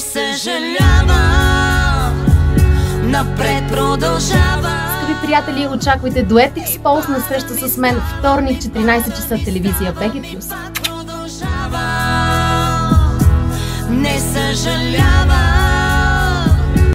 не съжалявам, напред продължавам. Скъпи приятели, очаквайте дует Експоз на среща с мен вторник 14 часа телевизия BG+. Не съжалявам.